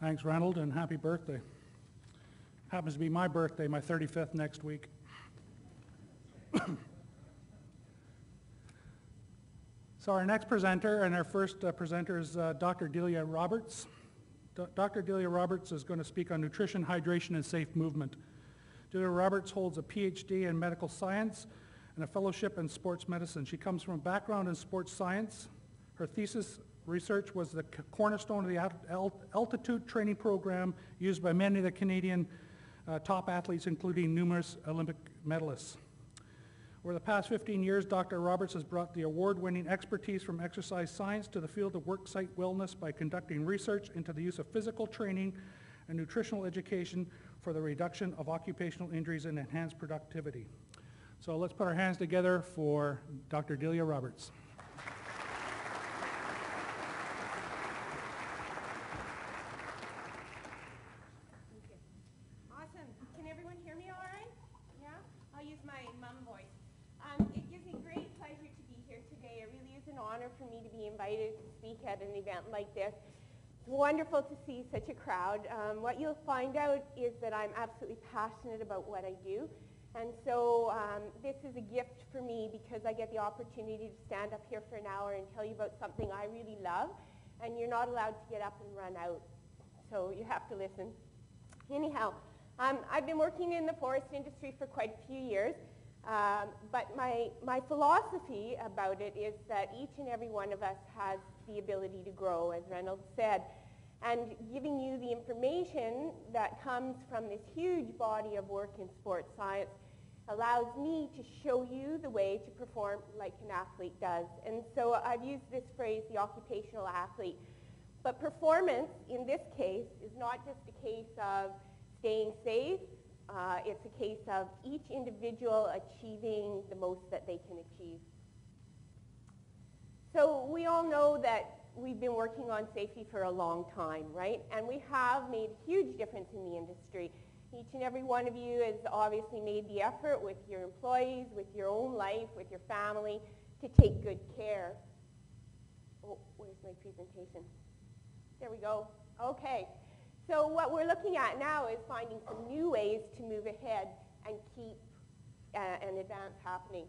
Thanks, Reynold, and happy birthday. Happens to be my birthday, my 35th next week. So our next presenter, and our first uh, presenter is uh, Dr. Delia Roberts. Do- Dr. Delia Roberts is going to speak on nutrition, hydration, and safe movement. Delia Roberts holds a PhD in medical science and a fellowship in sports medicine. She comes from a background in sports science. Her thesis research was the cornerstone of the alt- alt- altitude training program used by many of the Canadian uh, top athletes, including numerous Olympic medalists. Over the past 15 years, Dr. Roberts has brought the award-winning expertise from exercise science to the field of worksite wellness by conducting research into the use of physical training and nutritional education for the reduction of occupational injuries and enhanced productivity. So let's put our hands together for Dr. Delia Roberts. Awesome. Can everyone hear me all right? Yeah? I'll use my mum voice. Um, it gives me great pleasure to be here today. It really is an honor for me to be invited to speak at an event like this. It's wonderful to see such a crowd. Um, what you'll find out is that I'm absolutely passionate about what I do. And so um, this is a gift for me because I get the opportunity to stand up here for an hour and tell you about something I really love. And you're not allowed to get up and run out. So you have to listen. Anyhow, um, I've been working in the forest industry for quite a few years, um, but my, my philosophy about it is that each and every one of us has the ability to grow, as Reynolds said. And giving you the information that comes from this huge body of work in sports science allows me to show you the way to perform like an athlete does. And so I've used this phrase, the occupational athlete. But performance, in this case, is not just a case of staying safe. Uh, it's a case of each individual achieving the most that they can achieve. So we all know that we've been working on safety for a long time, right? And we have made a huge difference in the industry. Each and every one of you has obviously made the effort with your employees, with your own life, with your family, to take good care. Oh, where's my presentation? There we go. Okay. So what we're looking at now is finding some new ways to move ahead and keep uh, an advance happening.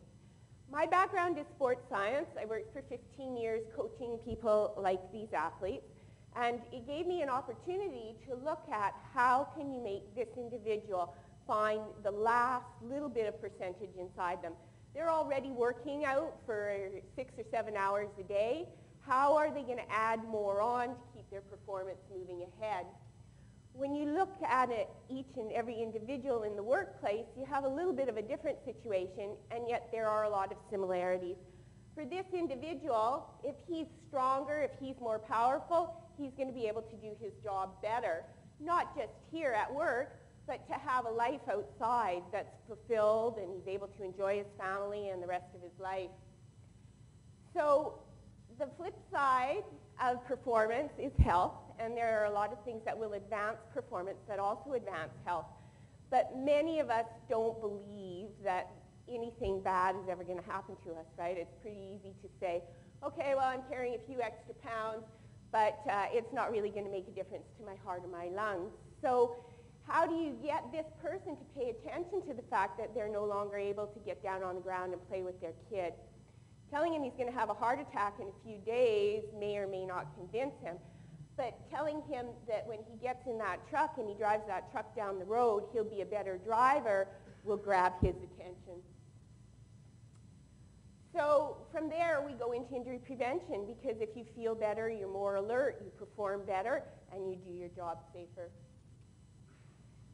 My background is sports science. I worked for 15 years coaching people like these athletes. And it gave me an opportunity to look at how can you make this individual find the last little bit of percentage inside them. They're already working out for six or seven hours a day. How are they going to add more on to keep their performance moving ahead? When you look at it, each and every individual in the workplace, you have a little bit of a different situation, and yet there are a lot of similarities. For this individual, if he's stronger, if he's more powerful, he's going to be able to do his job better, not just here at work, but to have a life outside that's fulfilled and he's able to enjoy his family and the rest of his life. So the flip side of performance is health, and there are a lot of things that will advance performance that also advance health. But many of us don't believe that anything bad is ever going to happen to us, right? It's pretty easy to say, okay, well, I'm carrying a few extra pounds, but uh, it's not really going to make a difference to my heart or my lungs. So how do you get this person to pay attention to the fact that they're no longer able to get down on the ground and play with their kid? Telling him he's going to have a heart attack in a few days may or may not convince him. But telling him that when he gets in that truck and he drives that truck down the road, he'll be a better driver will grab his attention. So from there, we go into injury prevention because if you feel better, you're more alert, you perform better, and you do your job safer.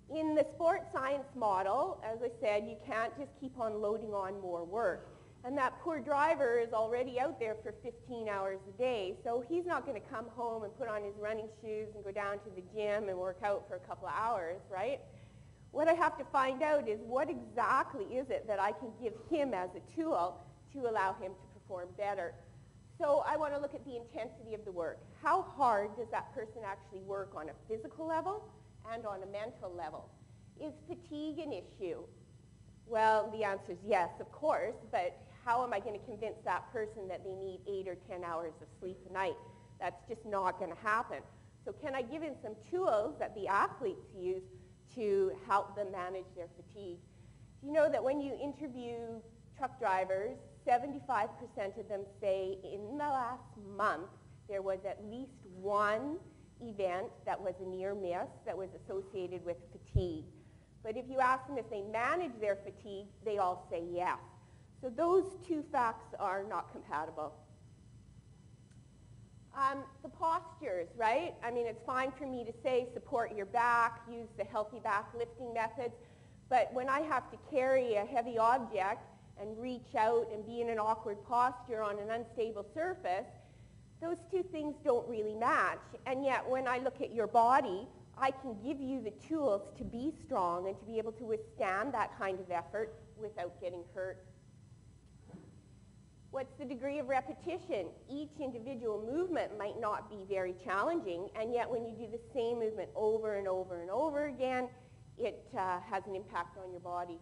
In the sports science model, as I said, you can't just keep on loading on more work. And that poor driver is already out there for 15 hours a day, so he's not going to come home and put on his running shoes and go down to the gym and work out for a couple of hours, right? What I have to find out is what exactly is it that I can give him as a tool to allow him to perform better. So I want to look at the intensity of the work. How hard does that person actually work on a physical level and on a mental level? Is fatigue an issue? Well, the answer is yes, of course, but how am I going to convince that person that they need eight or 10 hours of sleep a night? That's just not going to happen. So can I give him some tools that the athletes use to help them manage their fatigue? Do you know that when you interview truck drivers, 75% of them say in the last month there was at least one event that was a near miss that was associated with fatigue. But if you ask them if they manage their fatigue, they all say yes. So those two facts are not compatible. Um, the postures, right? I mean, it's fine for me to say support your back, use the healthy back lifting methods, but when I have to carry a heavy object and reach out and be in an awkward posture on an unstable surface, those two things don't really match. And yet when I look at your body, I can give you the tools to be strong and to be able to withstand that kind of effort without getting hurt. What's the degree of repetition? Each individual movement might not be very challenging, and yet when you do the same movement over and over and over again, it uh, has an impact on your body.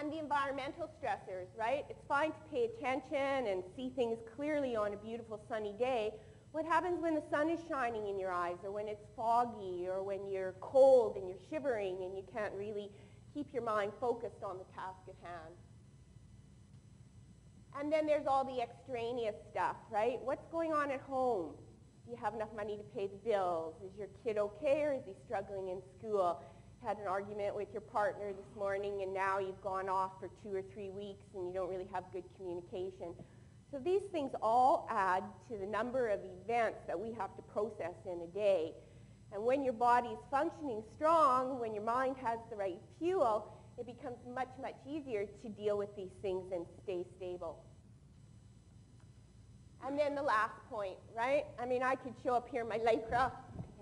And the environmental stressors, right? It's fine to pay attention and see things clearly on a beautiful sunny day. What happens when the sun is shining in your eyes or when it's foggy or when you're cold and you're shivering and you can't really keep your mind focused on the task at hand? And then there's all the extraneous stuff, right? What's going on at home? Do you have enough money to pay the bills? Is your kid okay or is he struggling in school? Had an argument with your partner this morning and now you've gone off for two or three weeks and you don't really have good communication. So these things all add to the number of events that we have to process in a day. And when your body is functioning strong, when your mind has the right fuel, it becomes much, much easier to deal with these things and stay stable. And then the last point, right? I mean, I could show up here in my lycra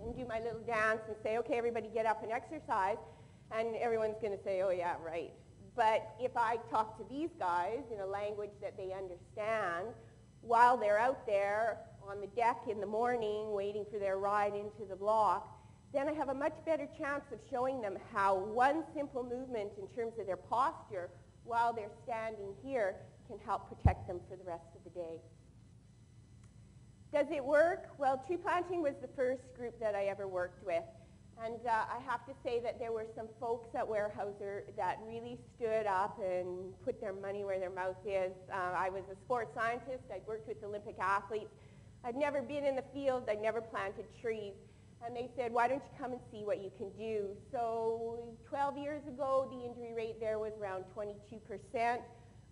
and do my little dance and say, okay, everybody get up and exercise, and everyone's going to say, oh yeah, right. But if I talk to these guys in a language that they understand, while they're out there on the deck in the morning waiting for their ride into the block, then I have a much better chance of showing them how one simple movement in terms of their posture while they're standing here can help protect them for the rest of the day. Does it work? Well, tree planting was the first group that I ever worked with. And uh, I have to say that there were some folks at Weyerhaeuser that really stood up and put their money where their mouth is. Uh, I was a sports scientist. I'd worked with Olympic athletes. I'd never been in the field. I'd never planted trees. And they said, why don't you come and see what you can do? So 12 years ago, the injury rate there was around 22%.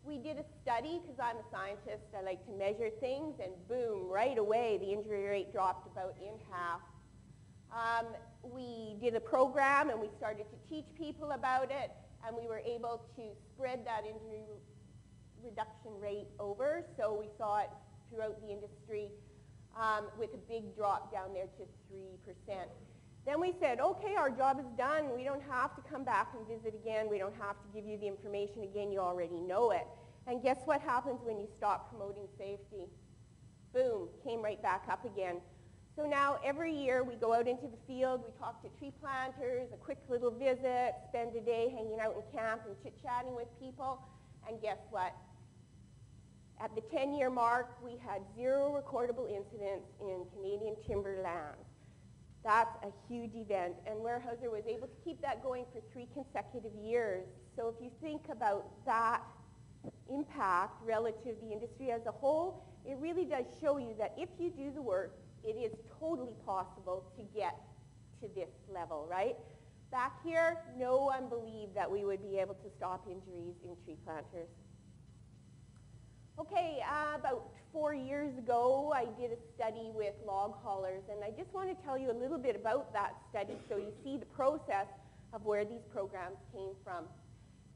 We did a study, because I'm a scientist, I like to measure things, and boom, right away, the injury rate dropped about in half. Um, we did a program, and we started to teach people about it, and we were able to spread that injury reduction rate over, so we saw it throughout the industry um, with a big drop down there to 3%. Then we said, okay, our job is done. We don't have to come back and visit again. We don't have to give you the information again. You already know it. And guess what happens when you stop promoting safety? Boom, came right back up again. So now every year we go out into the field, we talk to tree planters, a quick little visit, spend a day hanging out in camp and chit-chatting with people. And guess what? At the 10-year mark, we had zero recordable incidents in Canadian timberlands. That's a huge event, and Weyerhaeuser was able to keep that going for three consecutive years. So if you think about that impact relative to the industry as a whole, it really does show you that if you do the work, it is totally possible to get to this level, right? Back here, no one believed that we would be able to stop injuries in tree planters. Okay, uh, about four years ago, I did a study with log haulers, and I just want to tell you a little bit about that study so you see the process of where these programs came from.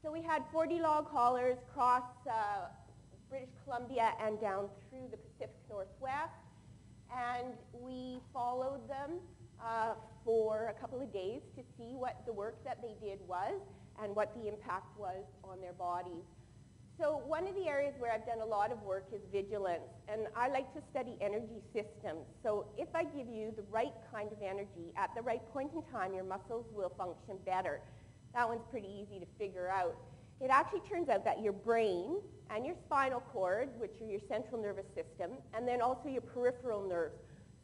So we had 40 log haulers cross uh, British Columbia and down through the Pacific Northwest, and we followed them uh, for a couple of days to see what the work that they did was and what the impact was on their bodies. So one of the areas where I've done a lot of work is vigilance, and I like to study energy systems. So if I give you the right kind of energy at the right point in time, your muscles will function better. That one's pretty easy to figure out. It actually turns out that your brain and your spinal cord, which are your central nervous system, and then also your peripheral nerves.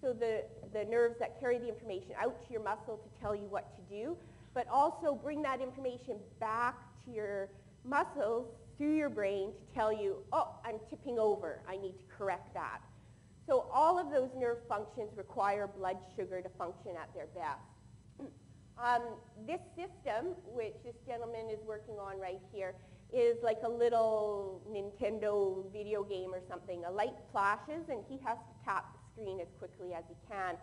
so the, the nerves that carry the information out to your muscle to tell you what to do, but also bring that information back to your muscles through your brain to tell you, oh, I'm tipping over, I need to correct that. So all of those nerve functions require blood sugar to function at their best. Um, this system, which this gentleman is working on right here, is like a little Nintendo video game or something. A light flashes and he has to tap the screen as quickly as he can.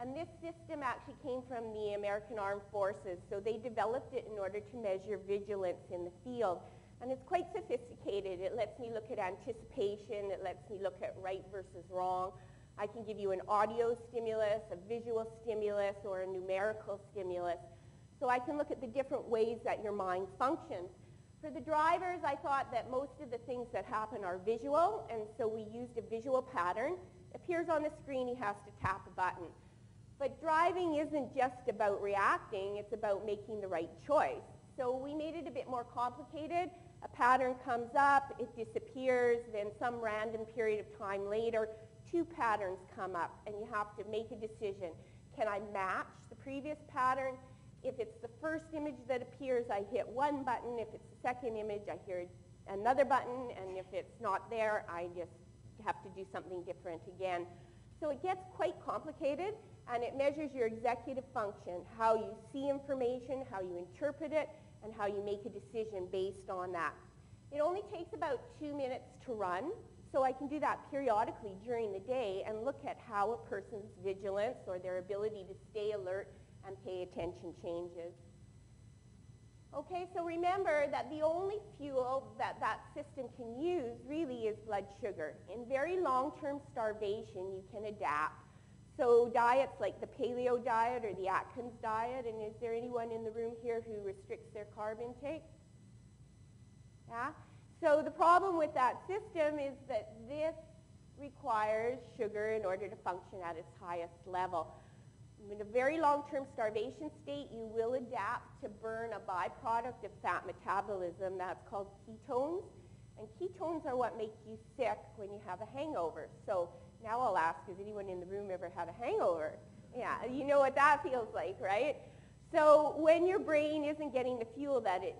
And this system actually came from the American Armed Forces, so they developed it in order to measure vigilance in the field. And it's quite sophisticated. It lets me look at anticipation. It lets me look at right versus wrong. I can give you an audio stimulus, a visual stimulus, or a numerical stimulus. So I can look at the different ways that your mind functions. For the drivers, I thought that most of the things that happen are visual, and so we used a visual pattern. It Appears on the screen, he has to tap a button. But driving isn't just about reacting, it's about making the right choice. So we made it a bit more complicated. A pattern comes up, it disappears, then some random period of time later, two patterns come up, and you have to make a decision. Can I match the previous pattern? If it's the first image that appears, I hit one button. If it's the second image, I hear another button. And if it's not there, I just have to do something different again. So it gets quite complicated, and it measures your executive function, how you see information, how you interpret it, and how you make a decision based on that. It only takes about two minutes to run, so I can do that periodically during the day and look at how a person's vigilance or their ability to stay alert and pay attention changes. Okay, so remember that the only fuel that that system can use really is blood sugar. In very long-term starvation, you can adapt. So diets like the paleo diet or the Atkins diet, and is there anyone in the room here who restricts their carb intake? Yeah? So the problem with that system is that this requires sugar in order to function at its highest level. In a very long-term starvation state, you will adapt to burn a byproduct of fat metabolism that's called ketones. And ketones are what make you sick when you have a hangover. So now I'll ask, has anyone in the room ever had a hangover? Yeah, you know what that feels like, right? So when your brain isn't getting the fuel that it,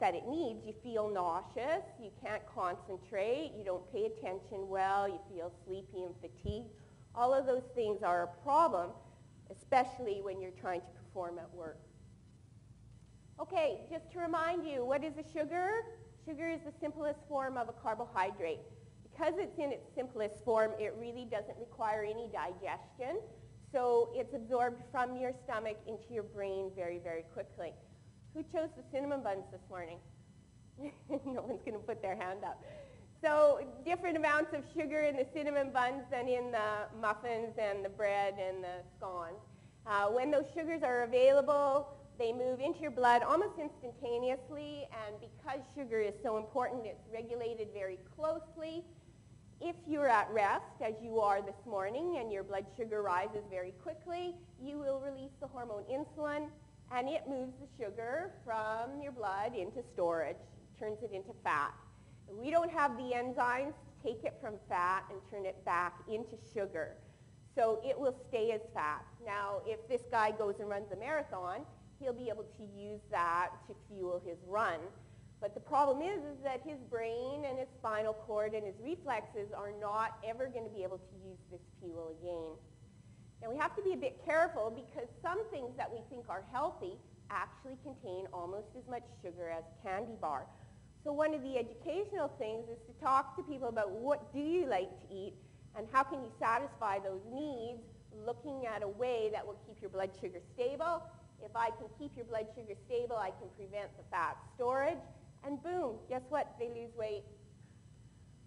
that it needs, you feel nauseous, you can't concentrate, you don't pay attention well, you feel sleepy and fatigued. All of those things are a problem especially when you're trying to perform at work. Okay, just to remind you, what is a sugar? Sugar is the simplest form of a carbohydrate. Because it's in its simplest form, it really doesn't require any digestion. So it's absorbed from your stomach into your brain very, very quickly. Who chose the cinnamon buns this morning? no one's going to put their hand up. So different amounts of sugar in the cinnamon buns than in the muffins and the bread and the scones. Uh, when those sugars are available, they move into your blood almost instantaneously, and because sugar is so important, it's regulated very closely. If you're at rest, as you are this morning, and your blood sugar rises very quickly, you will release the hormone insulin, and it moves the sugar from your blood into storage, turns it into fat. We don't have the enzymes to take it from fat and turn it back into sugar. So it will stay as fat. Now, if this guy goes and runs a marathon, he'll be able to use that to fuel his run. But the problem is, is that his brain and his spinal cord and his reflexes are not ever going to be able to use this fuel again. Now we have to be a bit careful because some things that we think are healthy actually contain almost as much sugar as a candy bar. So one of the educational things is to talk to people about what do you like to eat and how can you satisfy those needs looking at a way that will keep your blood sugar stable. If I can keep your blood sugar stable, I can prevent the fat storage. And boom, guess what? They lose weight.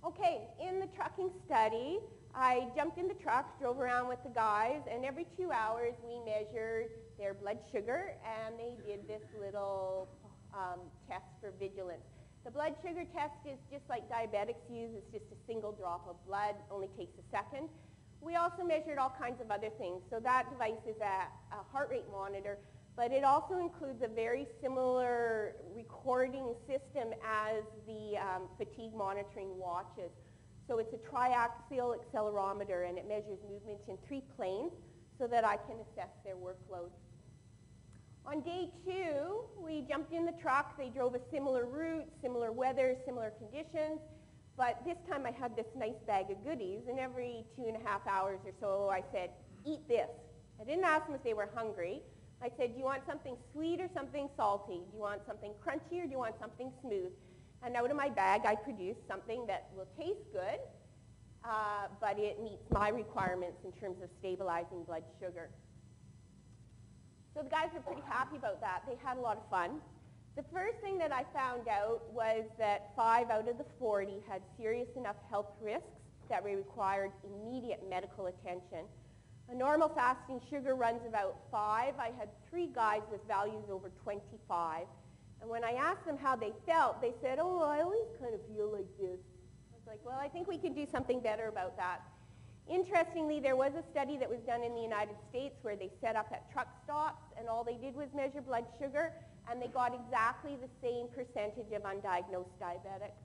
Okay, in the trucking study, I jumped in the truck, drove around with the guys, and every two hours we measured their blood sugar, and they did this little um, test for vigilance. The blood sugar test is just like diabetics use. It's just a single drop of blood, only takes a second. We also measured all kinds of other things. So that device is a, a heart rate monitor, but it also includes a very similar recording system as the um, fatigue monitoring watches. So it's a triaxial accelerometer and it measures movement in three planes so that I can assess their workload. On day two, we jumped in the truck. They drove a similar route, similar weather, similar conditions. But this time I had this nice bag of goodies, and every two and a half hours or so I said, eat this. I didn't ask them if they were hungry. I said, do you want something sweet or something salty? Do you want something crunchy or do you want something smooth? And out of my bag I produced something that will taste good, uh, but it meets my requirements in terms of stabilizing blood sugar. So the guys were pretty happy about that. They had a lot of fun. The first thing that I found out was that five out of the 40 had serious enough health risks that required immediate medical attention. A normal fasting sugar runs about 5. I had three guys with values over 25. And when I asked them how they felt, they said, oh, I always kind of feel like this. I was like, well, I think we can do something better about that. Interestingly, there was a study that was done in the United States where they set up at truck stops and all they did was measure blood sugar and they got exactly the same percentage of undiagnosed diabetics.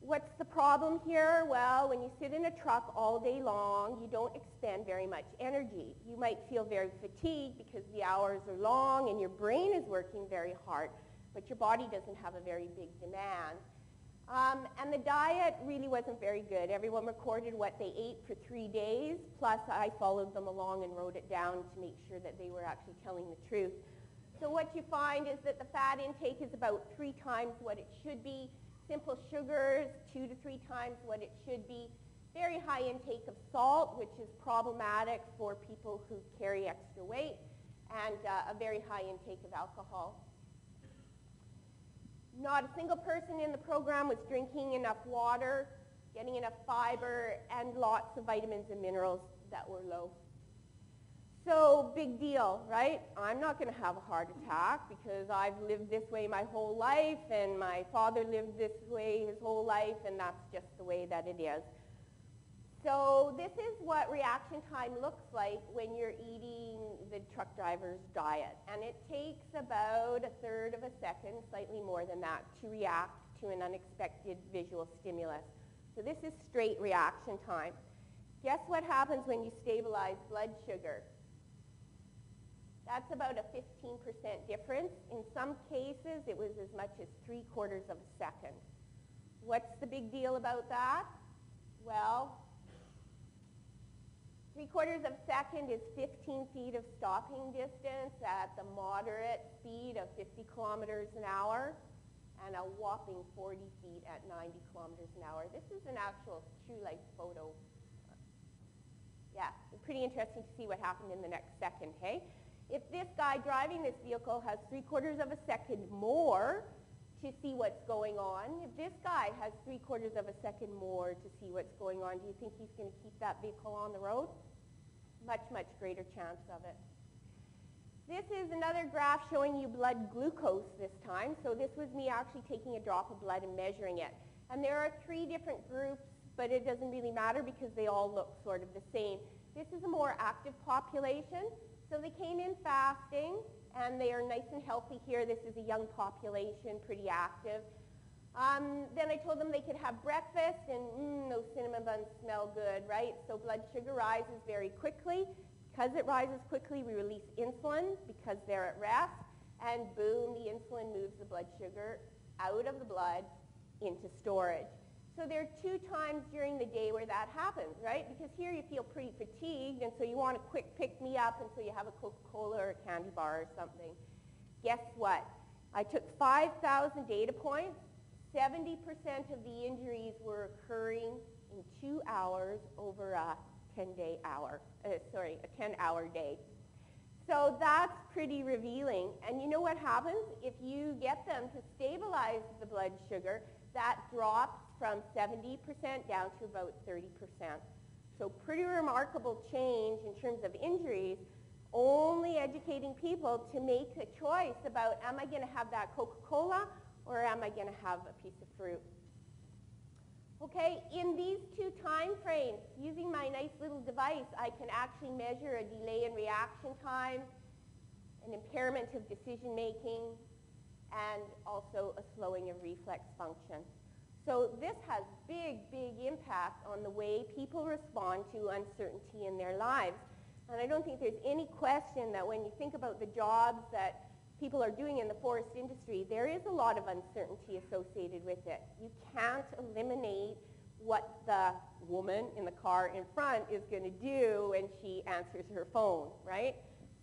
What's the problem here? Well, when you sit in a truck all day long, you don't expend very much energy. You might feel very fatigued because the hours are long and your brain is working very hard, but your body doesn't have a very big demand. Um, and the diet really wasn't very good. Everyone recorded what they ate for three days, plus I followed them along and wrote it down to make sure that they were actually telling the truth. So what you find is that the fat intake is about three times what it should be. Simple sugars, two to three times what it should be. Very high intake of salt, which is problematic for people who carry extra weight, and uh, a very high intake of alcohol. Not a single person in the program was drinking enough water, getting enough fiber, and lots of vitamins and minerals that were low. So big deal, right? I'm not going to have a heart attack because I've lived this way my whole life and my father lived this way his whole life and that's just the way that it is. So this is what reaction time looks like when you're eating the truck driver's diet. And it takes about a third of a second, slightly more than that, to react to an unexpected visual stimulus. So this is straight reaction time. Guess what happens when you stabilize blood sugar? That's about a 15% difference. In some cases, it was as much as three quarters of a second. What's the big deal about that? Well, Three quarters of a second is 15 feet of stopping distance at the moderate speed of 50 kilometers an hour and a whopping 40 feet at 90 kilometers an hour. This is an actual true life photo. Yeah, pretty interesting to see what happened in the next second, hey? If this guy driving this vehicle has three quarters of a second more to see what's going on, if this guy has three quarters of a second more to see what's going on, do you think he's going to keep that vehicle on the road? much, much greater chance of it. This is another graph showing you blood glucose this time. So this was me actually taking a drop of blood and measuring it. And there are three different groups, but it doesn't really matter because they all look sort of the same. This is a more active population. So they came in fasting, and they are nice and healthy here. This is a young population, pretty active. Um, then I told them they could have breakfast, and mm, those cinnamon buns smell good, right? So blood sugar rises very quickly. Because it rises quickly, we release insulin because they're at rest, and boom, the insulin moves the blood sugar out of the blood into storage. So there are two times during the day where that happens, right? Because here you feel pretty fatigued, and so you want a quick pick-me-up, and so you have a Coca-Cola or a candy bar or something. Guess what? I took 5,000 data points, 70% of the injuries were occurring in two hours over a 10-day hour, uh, sorry, a 10-hour day. So that's pretty revealing. And you know what happens? If you get them to stabilize the blood sugar, that drops from 70% down to about 30%. So pretty remarkable change in terms of injuries, only educating people to make a choice about, am I going to have that Coca-Cola or am I going to have a piece of fruit? Okay, in these two time frames, using my nice little device, I can actually measure a delay in reaction time, an impairment of decision making, and also a slowing of reflex function. So this has big, big impact on the way people respond to uncertainty in their lives. And I don't think there's any question that when you think about the jobs that people are doing in the forest industry, there is a lot of uncertainty associated with it. You can't eliminate what the woman in the car in front is going to do when she answers her phone, right?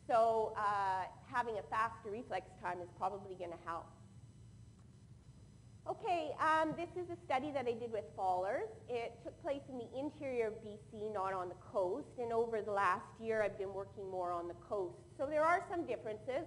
So uh, having a faster reflex time is probably going to help. Okay, um, this is a study that I did with fallers. It took place in the interior of BC, not on the coast, and over the last year I've been working more on the coast. So there are some differences.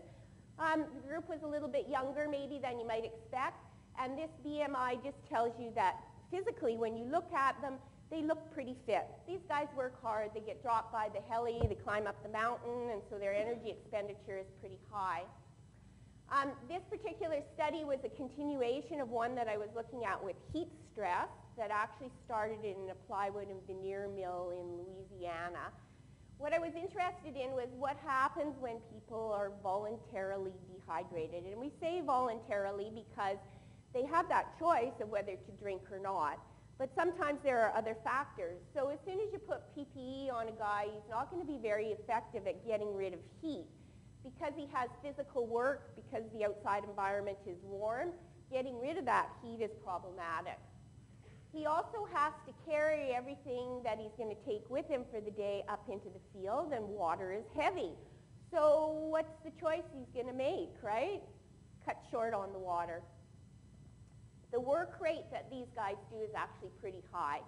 Um, the group was a little bit younger maybe than you might expect, and this BMI just tells you that physically when you look at them, they look pretty fit. These guys work hard, they get dropped by the heli, they climb up the mountain, and so their energy expenditure is pretty high. Um, this particular study was a continuation of one that I was looking at with heat stress that actually started in a plywood and veneer mill in Louisiana. What I was interested in was what happens when people are voluntarily dehydrated. And we say voluntarily because they have that choice of whether to drink or not. But sometimes there are other factors. So as soon as you put PPE on a guy, he's not going to be very effective at getting rid of heat because he has physical work, because the outside environment is warm, getting rid of that heat is problematic. He also has to carry everything that he's going to take with him for the day up into the field, and water is heavy. So what's the choice he's going to make, right? Cut short on the water. The work rate that these guys do is actually pretty high.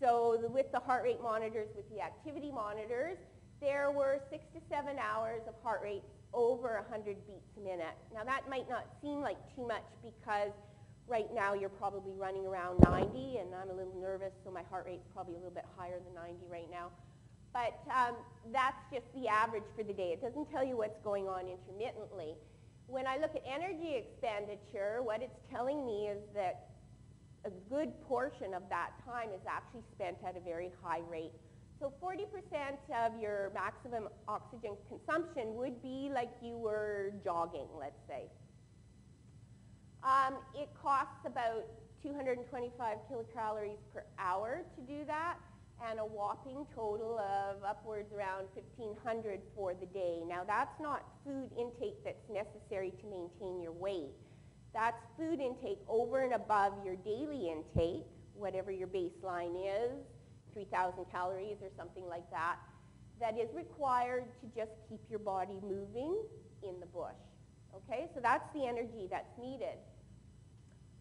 So with the heart rate monitors, with the activity monitors, there were six to seven hours of heart rate over 100 beats a minute. Now that might not seem like too much because right now you're probably running around 90 and I'm a little nervous so my heart rate's probably a little bit higher than 90 right now. But um, that's just the average for the day. It doesn't tell you what's going on intermittently. When I look at energy expenditure, what it's telling me is that a good portion of that time is actually spent at a very high rate. So 40% of your maximum oxygen consumption would be like you were jogging, let's say. Um, it costs about 225 kilocalories per hour to do that and a whopping total of upwards around 1500 for the day. Now that's not food intake that's necessary to maintain your weight. That's food intake over and above your daily intake, whatever your baseline is, 3,000 calories or something like that, that is required to just keep your body moving in the bush. Okay, so that's the energy that's needed.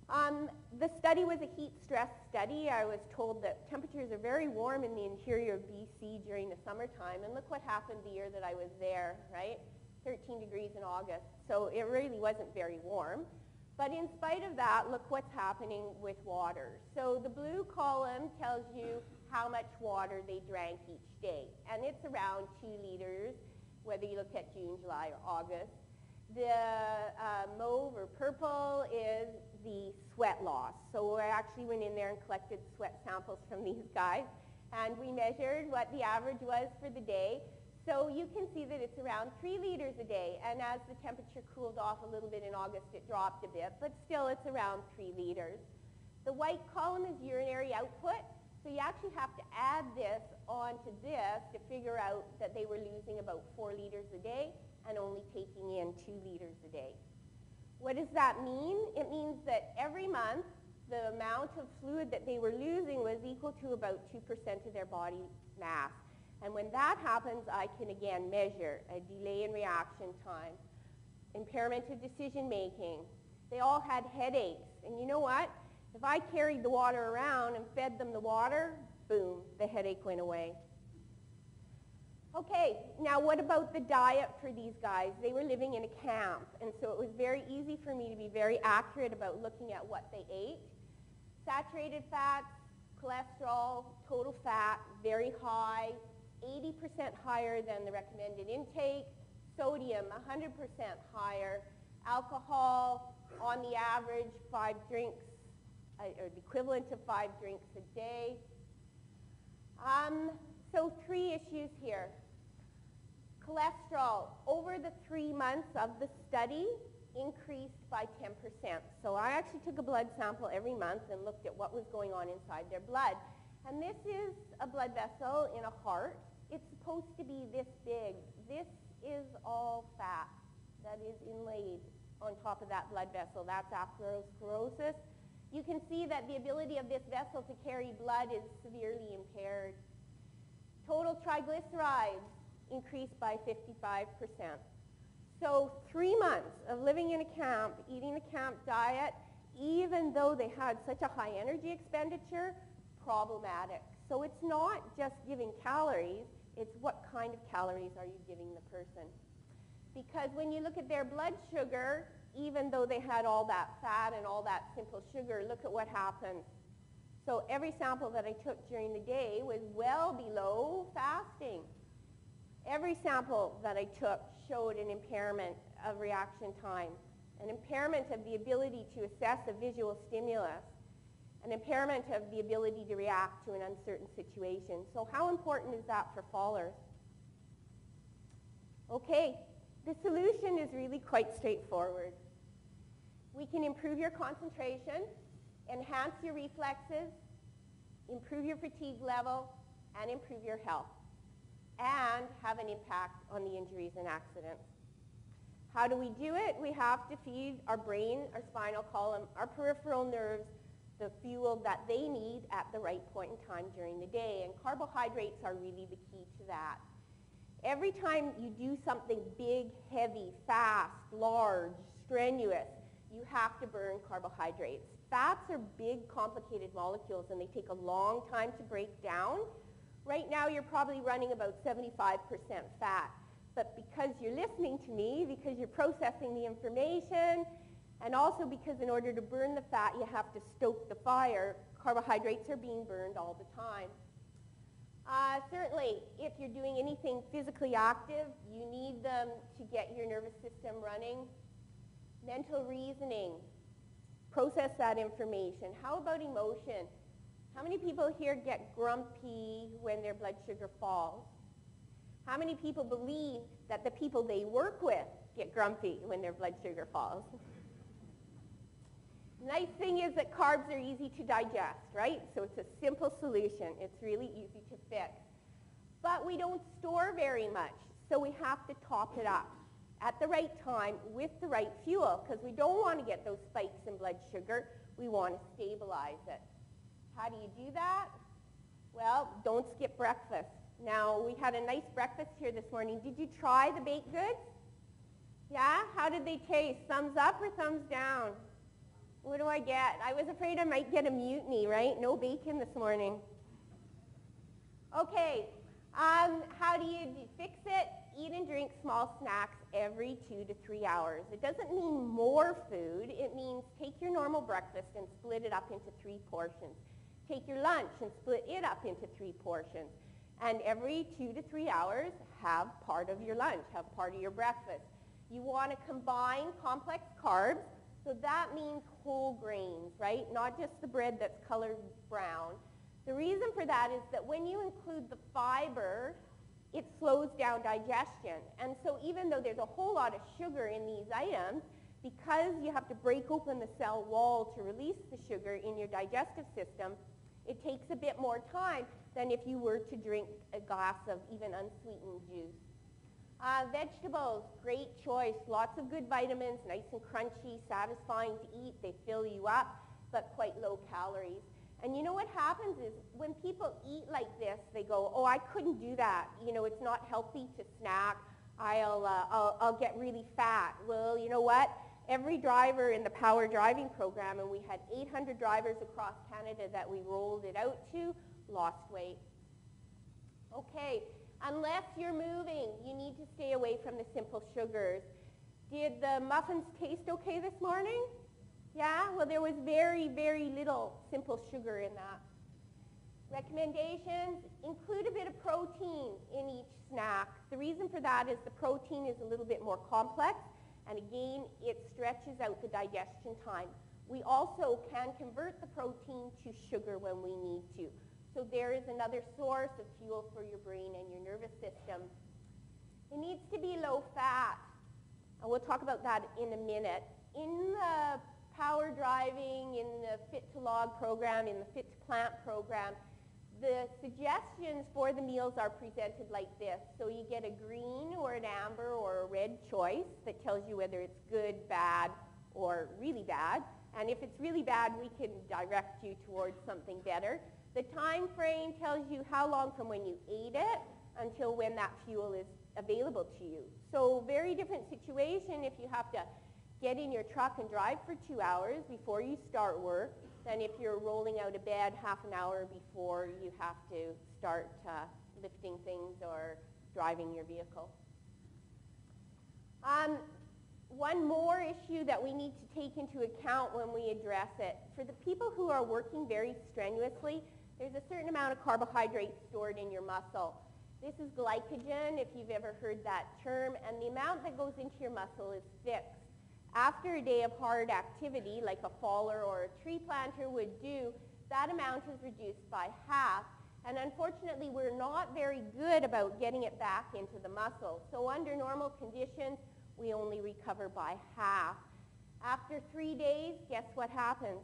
Um, the study was a heat stress study. I was told that temperatures are very warm in the interior of BC during the summertime, and look what happened the year that I was there, right? 13 degrees in August. So it really wasn't very warm. But in spite of that, look what's happening with water. So the blue column tells you how much water they drank each day. And it's around two liters, whether you look at June, July, or August. The uh, mauve or purple is the sweat loss. So I actually went in there and collected sweat samples from these guys. And we measured what the average was for the day. So you can see that it's around 3 liters a day. And as the temperature cooled off a little bit in August, it dropped a bit. But still, it's around 3 liters. The white column is urinary output. So you actually have to add this onto this to figure out that they were losing about 4 liters a day and only taking in 2 liters a day. What does that mean? It means that every month the amount of fluid that they were losing was equal to about 2% of their body mass. And when that happens, I can again measure a delay in reaction time, impairment of decision making. They all had headaches. And you know what? If I carried the water around and fed them the water, boom, the headache went away. Okay, now what about the diet for these guys? They were living in a camp, and so it was very easy for me to be very accurate about looking at what they ate. Saturated fats, cholesterol, total fat, very high, 80% higher than the recommended intake. Sodium, 100% higher. Alcohol, on the average, five drinks or the equivalent of five drinks a day. Um, so three issues here. Cholesterol, over the three months of the study, increased by 10%. So I actually took a blood sample every month and looked at what was going on inside their blood. And this is a blood vessel in a heart. It's supposed to be this big. This is all fat that is inlaid on top of that blood vessel. That's atherosclerosis. You can see that the ability of this vessel to carry blood is severely impaired. Total triglycerides increased by 55%. So three months of living in a camp, eating a camp diet, even though they had such a high energy expenditure, problematic. So it's not just giving calories, it's what kind of calories are you giving the person. Because when you look at their blood sugar, even though they had all that fat and all that simple sugar, look at what happened. So every sample that I took during the day was well below fasting. Every sample that I took showed an impairment of reaction time, an impairment of the ability to assess a visual stimulus, an impairment of the ability to react to an uncertain situation. So how important is that for fallers? Okay, the solution is really quite straightforward. We can improve your concentration, enhance your reflexes, improve your fatigue level, and improve your health, and have an impact on the injuries and accidents. How do we do it? We have to feed our brain, our spinal column, our peripheral nerves the fuel that they need at the right point in time during the day. And carbohydrates are really the key to that. Every time you do something big, heavy, fast, large, strenuous, you have to burn carbohydrates. Fats are big, complicated molecules, and they take a long time to break down. Right now, you're probably running about 75% fat. But because you're listening to me, because you're processing the information, and also because in order to burn the fat, you have to stoke the fire, carbohydrates are being burned all the time. Uh, certainly, if you're doing anything physically active, you need them to get your nervous system running. Mental reasoning, process that information. How about emotion? How many people here get grumpy when their blood sugar falls? How many people believe that the people they work with get grumpy when their blood sugar falls? Nice thing is that carbs are easy to digest, right? So it's a simple solution. It's really easy to fix. But we don't store very much, so we have to top it up at the right time with the right fuel because we don't want to get those spikes in blood sugar. We want to stabilize it. How do you do that? Well, don't skip breakfast. Now, we had a nice breakfast here this morning. Did you try the baked goods? Yeah? How did they taste? Thumbs up or thumbs down? What do I get? I was afraid I might get a mutiny, right? No bacon this morning. Okay, um, how do you fix it? Eat and drink small snacks every two to three hours. It doesn't mean more food. It means take your normal breakfast and split it up into three portions. Take your lunch and split it up into three portions. And every two to three hours, have part of your lunch, have part of your breakfast. You want to combine complex carbs so that means whole grains, right? Not just the bread that's colored brown. The reason for that is that when you include the fiber, it slows down digestion. And so even though there's a whole lot of sugar in these items, because you have to break open the cell wall to release the sugar in your digestive system, it takes a bit more time than if you were to drink a glass of even unsweetened juice. Uh, vegetables, great choice. Lots of good vitamins, nice and crunchy, satisfying to eat. They fill you up, but quite low calories. And you know what happens is when people eat like this, they go, oh, I couldn't do that. You know, it's not healthy to snack. I'll, uh, I'll, I'll get really fat. Well, you know what? Every driver in the power driving program, and we had 800 drivers across Canada that we rolled it out to, lost weight. Okay, Unless you're moving, you need to stay away from the simple sugars. Did the muffins taste okay this morning? Yeah? Well, there was very, very little simple sugar in that. Recommendations, include a bit of protein in each snack. The reason for that is the protein is a little bit more complex, and again, it stretches out the digestion time. We also can convert the protein to sugar when we need to. So there is another source of fuel for your brain and your nervous system. It needs to be low fat. And we'll talk about that in a minute. In the power driving, in the Fit to Log program, in the Fit to Plant program, the suggestions for the meals are presented like this. So you get a green or an amber or a red choice that tells you whether it's good, bad, or really bad. And if it's really bad, we can direct you towards something better. The time frame tells you how long from when you ate it until when that fuel is available to you. So very different situation if you have to get in your truck and drive for two hours before you start work than if you're rolling out of bed half an hour before you have to start uh, lifting things or driving your vehicle. Um, one more issue that we need to take into account when we address it. For the people who are working very strenuously, there's a certain amount of carbohydrates stored in your muscle. This is glycogen, if you've ever heard that term, and the amount that goes into your muscle is fixed. After a day of hard activity, like a faller or a tree planter would do, that amount is reduced by half. And unfortunately, we're not very good about getting it back into the muscle. So under normal conditions, we only recover by half. After three days, guess what happens?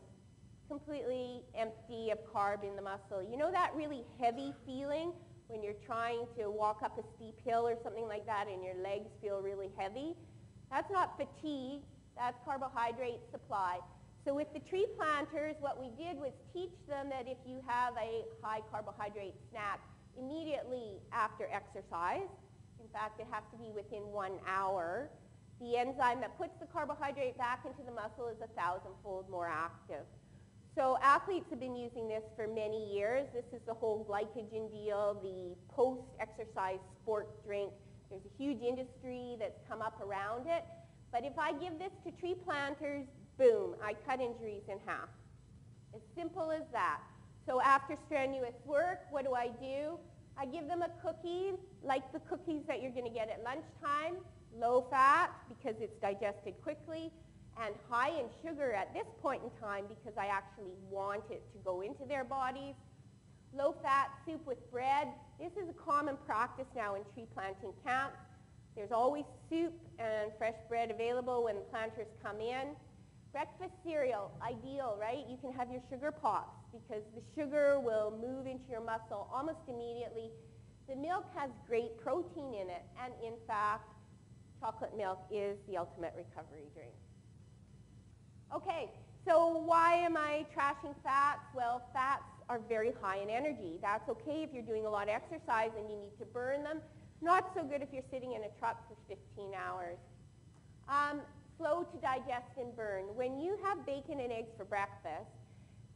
Completely empty of carb in the muscle. You know that really heavy feeling when you're trying to walk up a steep hill or something like that and your legs feel really heavy? That's not fatigue. That's carbohydrate supply. So with the tree planters, what we did was teach them that if you have a high carbohydrate snack immediately after exercise, in fact it has to be within one hour, the enzyme that puts the carbohydrate back into the muscle is a thousandfold more active. So athletes have been using this for many years. This is the whole glycogen deal, the post-exercise sport drink. There's a huge industry that's come up around it. But if I give this to tree planters, boom, I cut injuries in half. As simple as that. So after strenuous work, what do I do? I give them a cookie, like the cookies that you're going to get at lunchtime, low fat because it's digested quickly, and high in sugar at this point in time because I actually want it to go into their bodies. Low fat soup with bread. This is a common practice now in tree planting camps. There's always soup and fresh bread available when planters come in. Breakfast cereal, ideal, right? You can have your sugar pops because the sugar will move into your muscle almost immediately. The milk has great protein in it, and in fact, chocolate milk is the ultimate recovery drink. Okay, so why am I trashing fats? Well, fats are very high in energy. That's okay if you're doing a lot of exercise and you need to burn them. Not so good if you're sitting in a truck for 15 hours. Um, slow to digest and burn. When you have bacon and eggs for breakfast,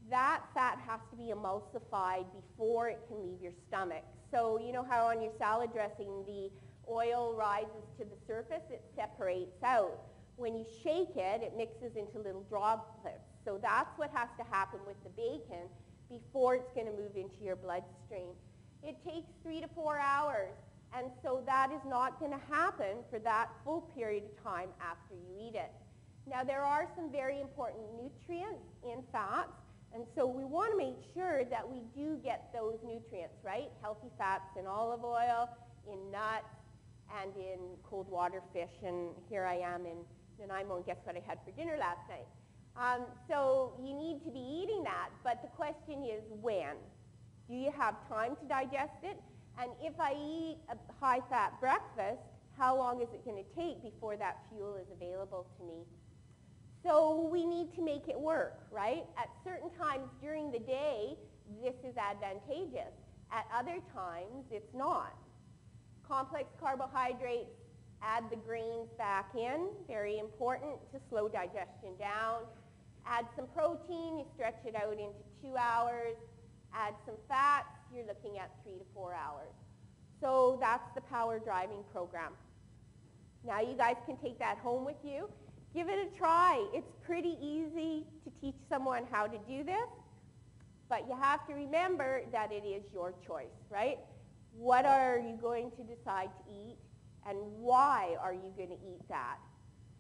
that fat has to be emulsified before it can leave your stomach. So you know how on your salad dressing the oil rises to the surface, it separates out. When you shake it, it mixes into little droplets. So that's what has to happen with the bacon before it's going to move into your bloodstream. It takes three to four hours. And so that is not going to happen for that full period of time after you eat it. Now there are some very important nutrients in fats, and so we want to make sure that we do get those nutrients, right? Healthy fats in olive oil, in nuts, and in cold water fish. And here I am in Nanaimo, and guess what I had for dinner last night? Um, so you need to be eating that, but the question is when? Do you have time to digest it? And if I eat a high-fat breakfast, how long is it going to take before that fuel is available to me? So we need to make it work, right? At certain times during the day, this is advantageous. At other times, it's not. Complex carbohydrates, add the grains back in, very important to slow digestion down. Add some protein, you stretch it out into two hours. Add some fats, you're looking at three to four hours. So that's the power driving program. Now you guys can take that home with you. Give it a try. It's pretty easy to teach someone how to do this, but you have to remember that it is your choice, right? What are you going to decide to eat, and why are you going to eat that?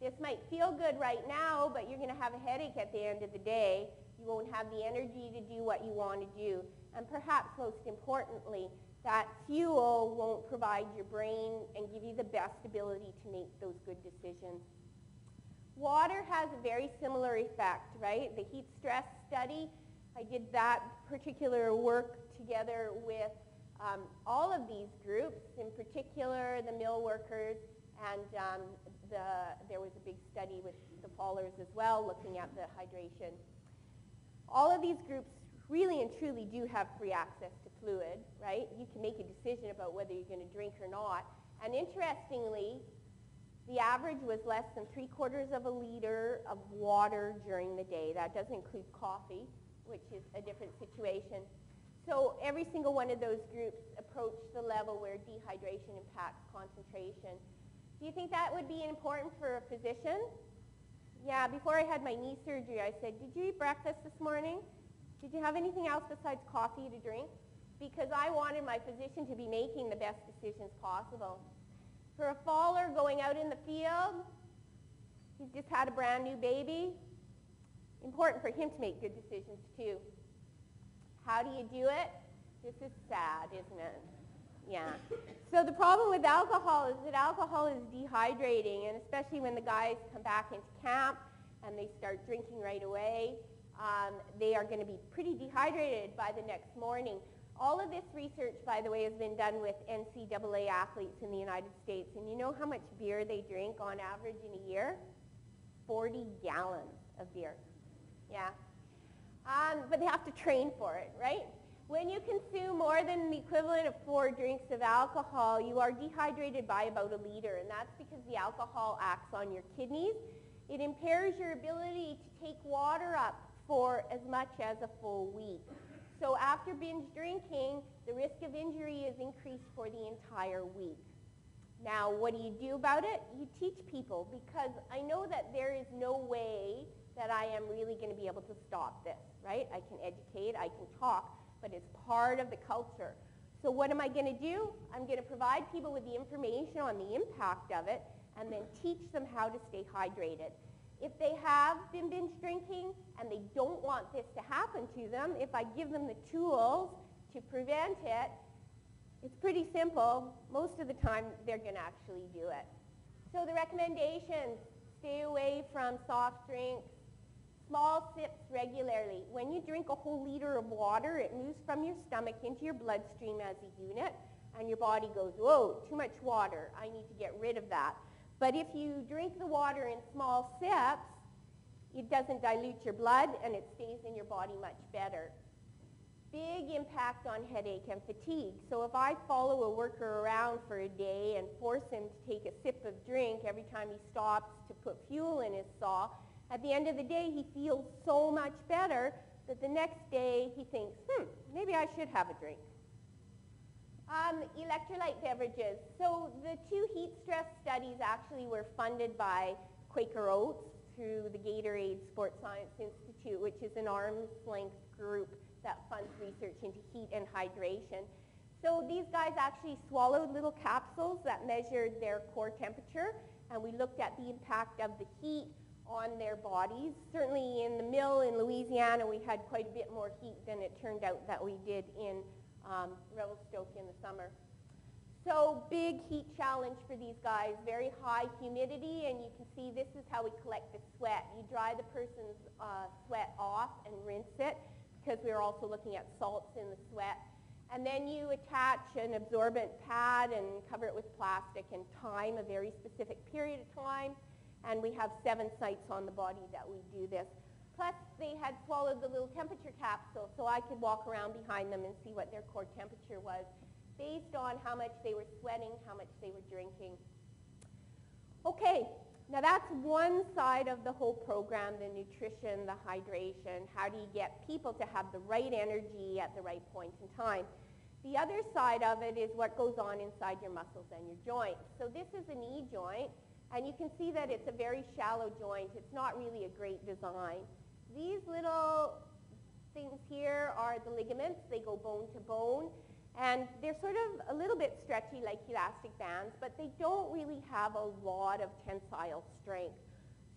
This might feel good right now, but you're going to have a headache at the end of the day. You won't have the energy to do what you want to do. And perhaps most importantly, that fuel won't provide your brain and give you the best ability to make those good decisions. Water has a very similar effect, right? The heat stress study, I did that particular work together with um, all of these groups, in particular the mill workers, and um, the, there was a big study with the fallers as well, looking at the hydration. All of these groups really and truly do have free access to fluid, right? You can make a decision about whether you're going to drink or not. And interestingly, the average was less than three quarters of a liter of water during the day. That doesn't include coffee, which is a different situation. So every single one of those groups approached the level where dehydration impacts concentration. Do you think that would be important for a physician? Yeah, before I had my knee surgery, I said, did you eat breakfast this morning? Did you have anything else besides coffee to drink? Because I wanted my physician to be making the best decisions possible. For a faller going out in the field, he's just had a brand new baby, important for him to make good decisions too. How do you do it? This is sad, isn't it? Yeah. So the problem with alcohol is that alcohol is dehydrating, and especially when the guys come back into camp and they start drinking right away, um, they are going to be pretty dehydrated by the next morning. All of this research, by the way, has been done with NCAA athletes in the United States. And you know how much beer they drink on average in a year? 40 gallons of beer. Yeah. Um, but they have to train for it, right? When you consume more than the equivalent of four drinks of alcohol, you are dehydrated by about a liter. And that's because the alcohol acts on your kidneys. It impairs your ability to take water up for as much as a full week. So after binge drinking, the risk of injury is increased for the entire week. Now, what do you do about it? You teach people because I know that there is no way that I am really going to be able to stop this, right? I can educate, I can talk, but it's part of the culture. So what am I going to do? I'm going to provide people with the information on the impact of it and then teach them how to stay hydrated. If they have been binge drinking and they don't want this to happen to them, if I give them the tools to prevent it, it's pretty simple. Most of the time, they're going to actually do it. So the recommendations, stay away from soft drinks, small sips regularly. When you drink a whole liter of water, it moves from your stomach into your bloodstream as a unit, and your body goes, whoa, too much water. I need to get rid of that. But if you drink the water in small sips, it doesn't dilute your blood and it stays in your body much better. Big impact on headache and fatigue. So if I follow a worker around for a day and force him to take a sip of drink every time he stops to put fuel in his saw, at the end of the day he feels so much better that the next day he thinks, hmm, maybe I should have a drink. Um, electrolyte beverages. So the two heat stress studies actually were funded by Quaker Oats through the Gatorade Sports Science Institute, which is an arm's length group that funds research into heat and hydration. So these guys actually swallowed little capsules that measured their core temperature, and we looked at the impact of the heat on their bodies. Certainly in the mill in Louisiana, we had quite a bit more heat than it turned out that we did in um, Revelstoke in the summer. So big heat challenge for these guys, very high humidity, and you can see this is how we collect the sweat. You dry the person's uh, sweat off and rinse it, because we are also looking at salts in the sweat. And then you attach an absorbent pad and cover it with plastic and time a very specific period of time. And we have seven sites on the body that we do this. Plus, they had swallowed the little temperature capsule, so I could walk around behind them and see what their core temperature was based on how much they were sweating, how much they were drinking. Okay, now that's one side of the whole program, the nutrition, the hydration. How do you get people to have the right energy at the right point in time? The other side of it is what goes on inside your muscles and your joints. So this is a knee joint, and you can see that it's a very shallow joint. It's not really a great design. These little things here are the ligaments. They go bone to bone. And they're sort of a little bit stretchy like elastic bands, but they don't really have a lot of tensile strength.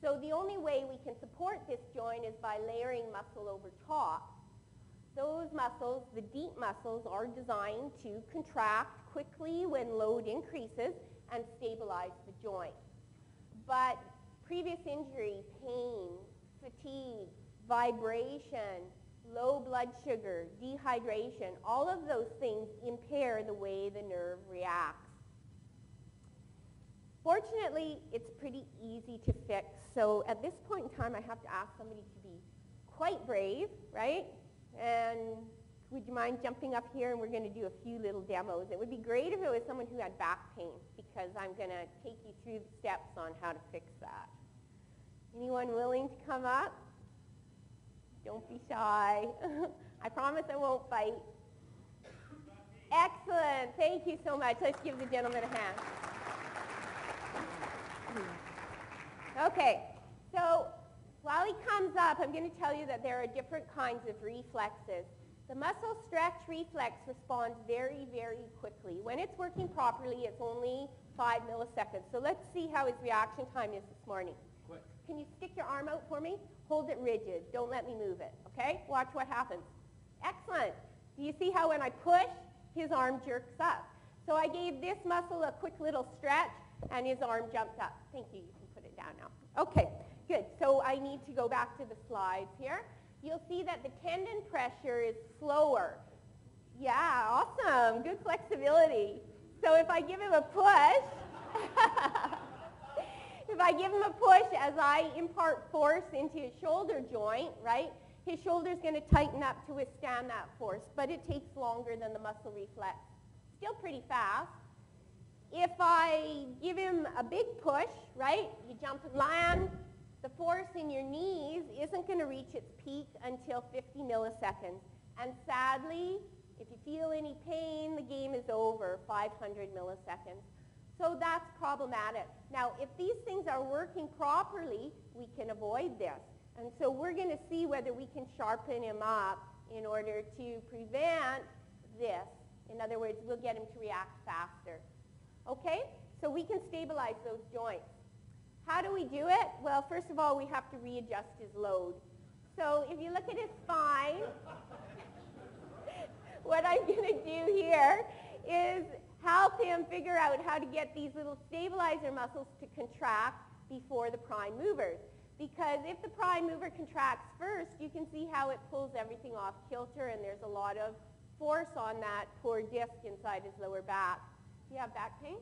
So the only way we can support this joint is by layering muscle over top. those muscles, the deep muscles, are designed to contract quickly when load increases and stabilize the joint. But previous injury, pain, fatigue, vibration, low blood sugar, dehydration, all of those things impair the way the nerve reacts. Fortunately, it's pretty easy to fix. So at this point in time, I have to ask somebody to be quite brave, right? And would you mind jumping up here and we're going to do a few little demos. It would be great if it was someone who had back pain because I'm going to take you through the steps on how to fix that. Anyone willing to come up? Don't be shy. I promise I won't bite. Excellent. Thank you so much. Let's give the gentleman a hand. Okay, so while he comes up, I'm going to tell you that there are different kinds of reflexes. The muscle stretch reflex responds very, very quickly. When it's working properly, it's only 5 milliseconds. So let's see how his reaction time is this morning. Can you stick your arm out for me? Hold it rigid. Don't let me move it, okay? Watch what happens. Excellent. Do you see how when I push, his arm jerks up? So I gave this muscle a quick little stretch, and his arm jumped up. Thank you. You can put it down now. Okay, good. So I need to go back to the slides here. You'll see that the tendon pressure is slower. Yeah, awesome. Good flexibility. So if I give him a push, if I give him a push as I impart force into his shoulder joint, right, his shoulder is going to tighten up to withstand that force, but it takes longer than the muscle reflex. Still pretty fast. If I give him a big push, right, you jump and land, the force in your knees isn't going to reach its peak until 50 milliseconds. And sadly, if you feel any pain, the game is over, 500 milliseconds. So that's problematic. Now, if these things are working properly, we can avoid this. And so we're going to see whether we can sharpen him up in order to prevent this. In other words, we'll get him to react faster. Okay? So we can stabilize those joints. How do we do it? Well, first of all, we have to readjust his load. So if you look at his spine, what I'm going to do here is help him figure out how to get these little stabilizer muscles to contract before the prime movers. Because if the prime mover contracts first, you can see how it pulls everything off kilter and there's a lot of force on that poor disc inside his lower back. Do you have back pain?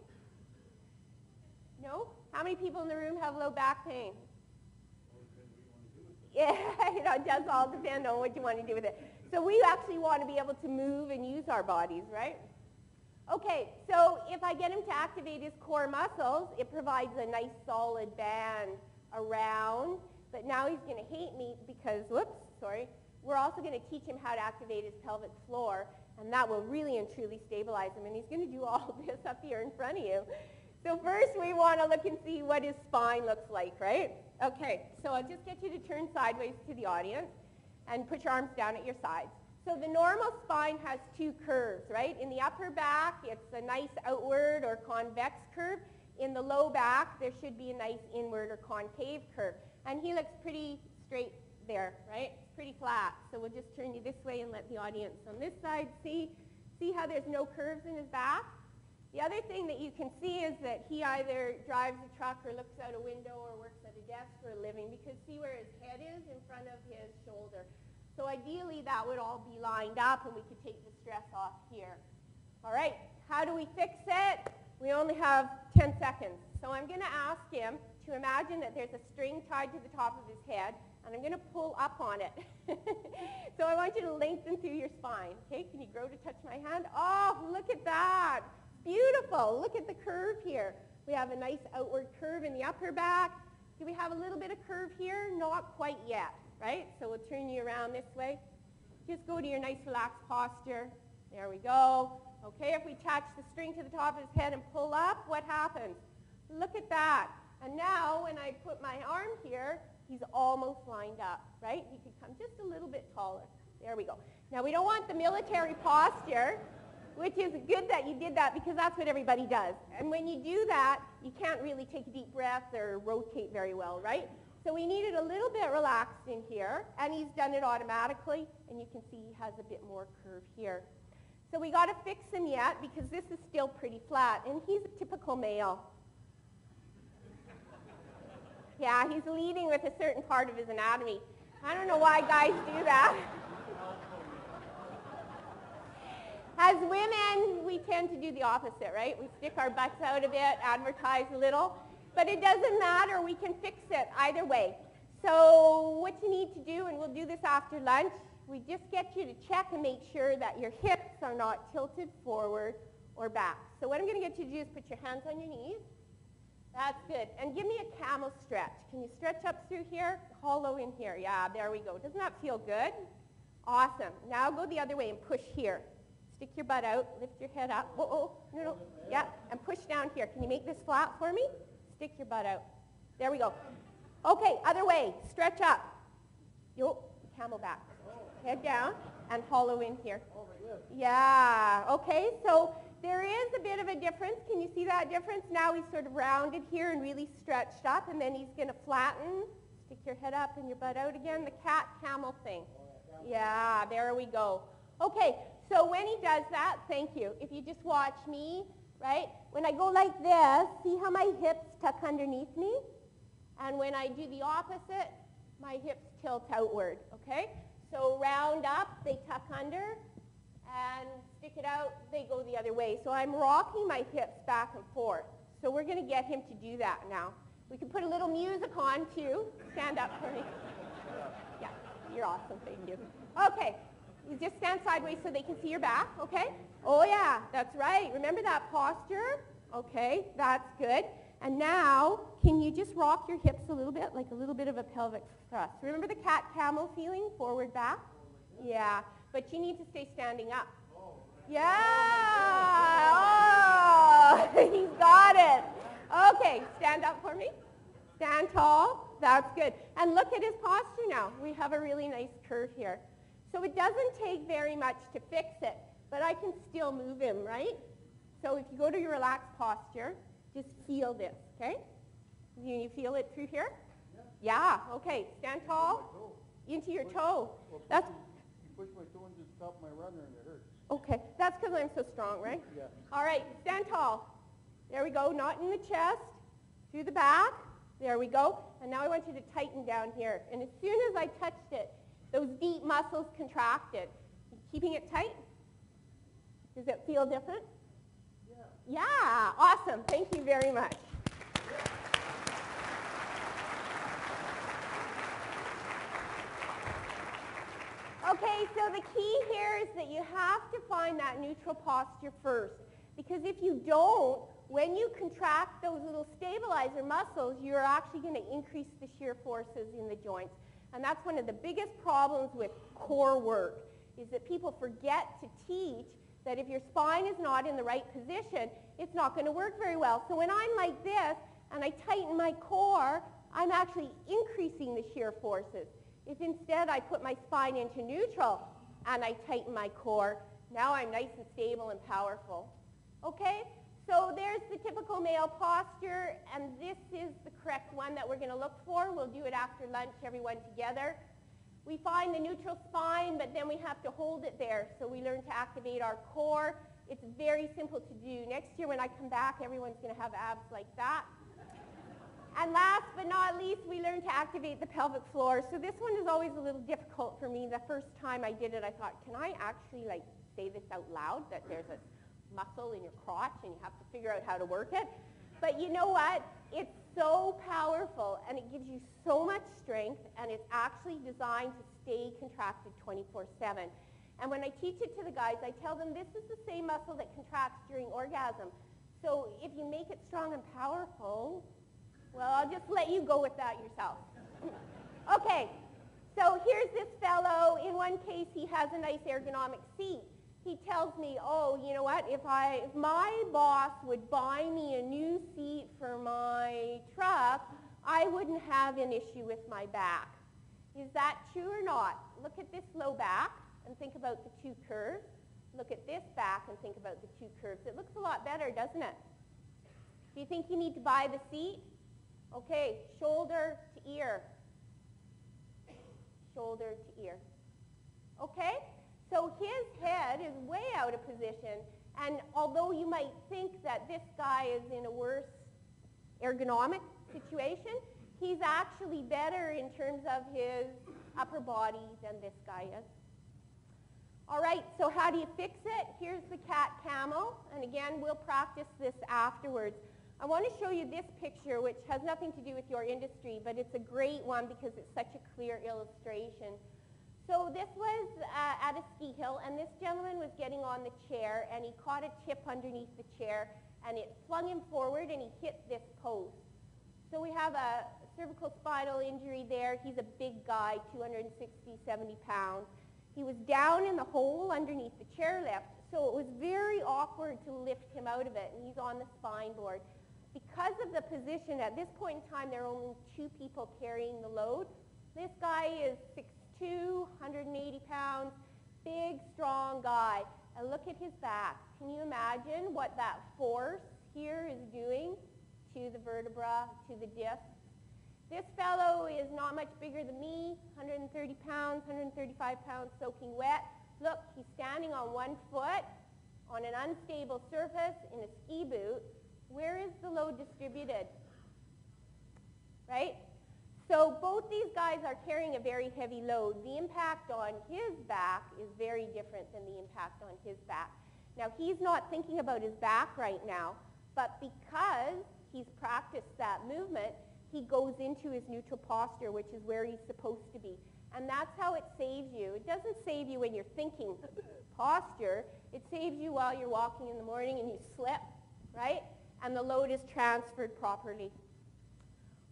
No? How many people in the room have low back pain? Yeah, you know, it does all depend on what you want to do with it. So we actually want to be able to move and use our bodies, right? Okay, so if I get him to activate his core muscles, it provides a nice solid band around. But now he's going to hate me because, whoops, sorry, we're also going to teach him how to activate his pelvic floor, and that will really and truly stabilize him. And he's going to do all this up here in front of you. So first we want to look and see what his spine looks like, right? Okay, so I'll just get you to turn sideways to the audience and put your arms down at your sides. So the normal spine has two curves, right? In the upper back, it's a nice outward or convex curve. In the low back, there should be a nice inward or concave curve. And he looks pretty straight there, right? Pretty flat. So we'll just turn you this way and let the audience on this side see. See how there's no curves in his back? The other thing that you can see is that he either drives a truck or looks out a window or works at a desk for a living because see where his head is in front of his shoulder. So ideally that would all be lined up and we could take the stress off here. All right, how do we fix it? We only have 10 seconds. So I'm going to ask him to imagine that there's a string tied to the top of his head and I'm going to pull up on it. so I want you to lengthen through your spine. Okay, can you grow to touch my hand? Oh, look at that. Beautiful. Look at the curve here. We have a nice outward curve in the upper back. Do we have a little bit of curve here? Not quite yet, right? So we'll turn you around this way. Just go to your nice relaxed posture. There we go. Okay, if we attach the string to the top of his head and pull up, what happens? Look at that. And now when I put my arm here, he's almost lined up, right? He could come just a little bit taller. There we go. Now we don't want the military posture which is good that you did that because that's what everybody does. And when you do that, you can't really take a deep breath or rotate very well, right? So we need it a little bit relaxed in here, and he's done it automatically, and you can see he has a bit more curve here. So we got to fix him yet because this is still pretty flat, and he's a typical male. Yeah, he's leading with a certain part of his anatomy. I don't know why guys do that. As women, we tend to do the opposite, right? We stick our butts out a bit, advertise a little, but it doesn't matter. We can fix it either way. So what you need to do, and we'll do this after lunch, we just get you to check and make sure that your hips are not tilted forward or back. So what I'm going to get you to do is put your hands on your knees. That's good. And give me a camel stretch. Can you stretch up through here? Hollow in here. Yeah, there we go. Doesn't that feel good? Awesome. Now go the other way and push here. Stick your butt out. Lift your head up. Oh, oh, no, no. Yeah, and push down here. Can you make this flat for me? Stick your butt out. There we go. Okay, other way. Stretch up. Yo, camel back. Head down and hollow in here. Yeah, okay, so there is a bit of a difference. Can you see that difference? Now he's sort of rounded here and really stretched up, and then he's going to flatten. Stick your head up and your butt out again. The cat-camel thing. Yeah, there we go. Okay, so when he does that, thank you. If you just watch me, right? When I go like this, see how my hips tuck underneath me? And when I do the opposite, my hips tilt outward, okay? So round up, they tuck under, and stick it out, they go the other way. So I'm rocking my hips back and forth. So we're going to get him to do that now. We can put a little music on too. Stand up for me. Yeah, you're awesome, thank you. Okay, you just stand sideways so they can see your back, okay? Oh yeah, that's right. Remember that posture? Okay, that's good. And now, can you just rock your hips a little bit, like a little bit of a pelvic thrust? Remember the cat-camel feeling, forward, back? Yeah, but you need to stay standing up. Yeah! Oh, he's got it. Okay, stand up for me. Stand tall. That's good. And look at his posture now. We have a really nice curve here. So it doesn't take very much to fix it, but I can still move him, right? So if you go to your relaxed posture, just feel this, okay? You, you feel it through here? Yeah. yeah. Okay. Stand tall. Into your toe. That's. You push my toe into the top of my runner and it hurts. Okay. That's because I'm so strong, right? Yeah. All right. Stand tall. There we go. Not in the chest. Through the back. There we go. And now I want you to tighten down here. And as soon as I touched it, those deep muscles contracted. Keeping it tight? Does it feel different? Yeah. Yeah, awesome. Thank you very much. Okay, so the key here is that you have to find that neutral posture first. Because if you don't, when you contract those little stabilizer muscles, you're actually going to increase the shear forces in the joints. And that's one of the biggest problems with core work, is that people forget to teach that if your spine is not in the right position, it's not going to work very well. So when I'm like this and I tighten my core, I'm actually increasing the shear forces. If instead I put my spine into neutral and I tighten my core, now I'm nice and stable and powerful. Okay? So there's the typical male posture, and this is the correct one that we're going to look for. We'll do it after lunch, everyone together. We find the neutral spine, but then we have to hold it there. So we learn to activate our core. It's very simple to do. Next year when I come back, everyone's going to have abs like that. And last but not least, we learn to activate the pelvic floor. So this one is always a little difficult for me. The first time I did it, I thought, can I actually like say this out loud, that there's a muscle in your crotch and you have to figure out how to work it. But you know what? It's so powerful and it gives you so much strength and it's actually designed to stay contracted 24-7. And when I teach it to the guys, I tell them this is the same muscle that contracts during orgasm. So if you make it strong and powerful, well, I'll just let you go with that yourself. okay, so here's this fellow. In one case, he has a nice ergonomic seat he tells me, oh, you know what, if, I, if my boss would buy me a new seat for my truck, I wouldn't have an issue with my back. Is that true or not? Look at this low back and think about the two curves. Look at this back and think about the two curves. It looks a lot better, doesn't it? Do you think you need to buy the seat? Okay, shoulder to ear. shoulder to ear. Okay? So his head is way out of position, and although you might think that this guy is in a worse ergonomic situation, he's actually better in terms of his upper body than this guy is. All right, so how do you fix it? Here's the cat camel, and again, we'll practice this afterwards. I want to show you this picture, which has nothing to do with your industry, but it's a great one because it's such a clear illustration. So this was uh, at a ski hill, and this gentleman was getting on the chair, and he caught a tip underneath the chair, and it flung him forward, and he hit this post. So we have a cervical spinal injury there. He's a big guy, 260, 70 pounds. He was down in the hole underneath the chairlift, so it was very awkward to lift him out of it, and he's on the spine board. Because of the position, at this point in time, there are only two people carrying the load. This guy is 6'2", 180 pounds, big, strong guy. And look at his back. Can you imagine what that force here is doing to the vertebra, to the disc? This fellow is not much bigger than me, 130 pounds, 135 pounds soaking wet. Look, he's standing on one foot on an unstable surface in a ski boot. Where is the load distributed? Right? So both these guys are carrying a very heavy load. The impact on his back is very different than the impact on his back. Now he's not thinking about his back right now, but because he's practiced that movement, he goes into his neutral posture, which is where he's supposed to be. And that's how it saves you. It doesn't save you when you're thinking posture. It saves you while you're walking in the morning and you slip, right? And the load is transferred properly.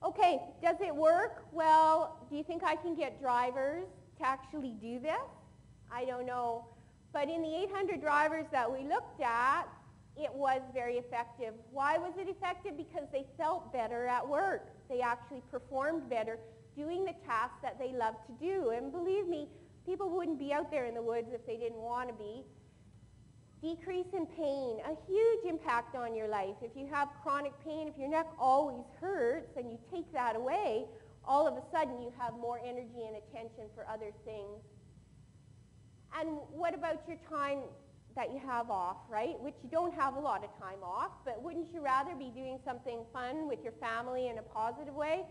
Okay, does it work? Well, do you think I can get drivers to actually do this? I don't know. But in the 800 drivers that we looked at, it was very effective. Why was it effective? Because they felt better at work. They actually performed better doing the tasks that they love to do. And believe me, people wouldn't be out there in the woods if they didn't want to be. Decrease in pain, a huge impact on your life. If you have chronic pain, if your neck always hurts and you take that away, all of a sudden you have more energy and attention for other things. And what about your time that you have off, right? Which you don't have a lot of time off, but wouldn't you rather be doing something fun with your family in a positive way,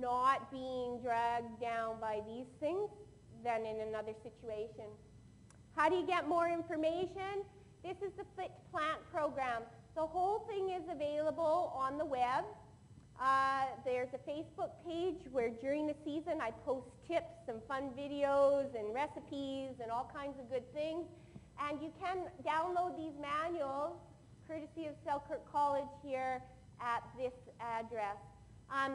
not being dragged down by these things than in another situation? How do you get more information? This is the Fit Plant program. The whole thing is available on the web. Uh, there's a Facebook page where during the season I post tips and fun videos and recipes and all kinds of good things. And you can download these manuals, courtesy of Selkirk College here at this address. Um,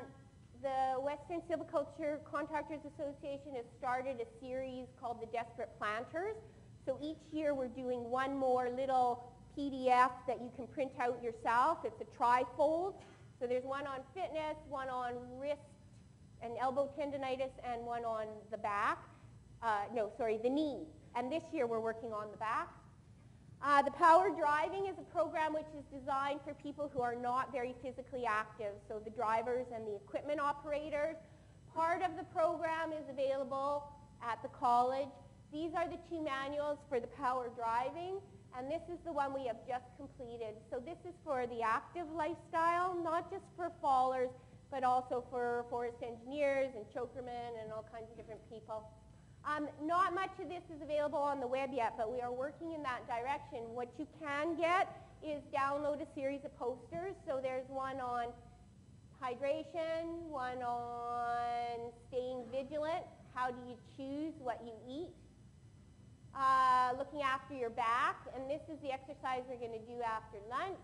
the Western Silviculture Contractors Association has started a series called the Desperate Planters. So each year we're doing one more little PDF that you can print out yourself. It's a trifold. So there's one on fitness, one on wrist and elbow tendonitis, and one on the back. Uh, no, sorry, the knee. And this year we're working on the back. Uh, the Power Driving is a program which is designed for people who are not very physically active, so the drivers and the equipment operators. Part of the program is available at the college. These are the two manuals for the Power Driving, and this is the one we have just completed. So this is for the active lifestyle, not just for fallers, but also for forest engineers and chokermen and all kinds of different people. Um, not much of this is available on the web yet, but we are working in that direction. What you can get is download a series of posters. So there's one on hydration, one on staying vigilant, how do you choose what you eat, uh, looking after your back, and this is the exercise we're going to do after lunch,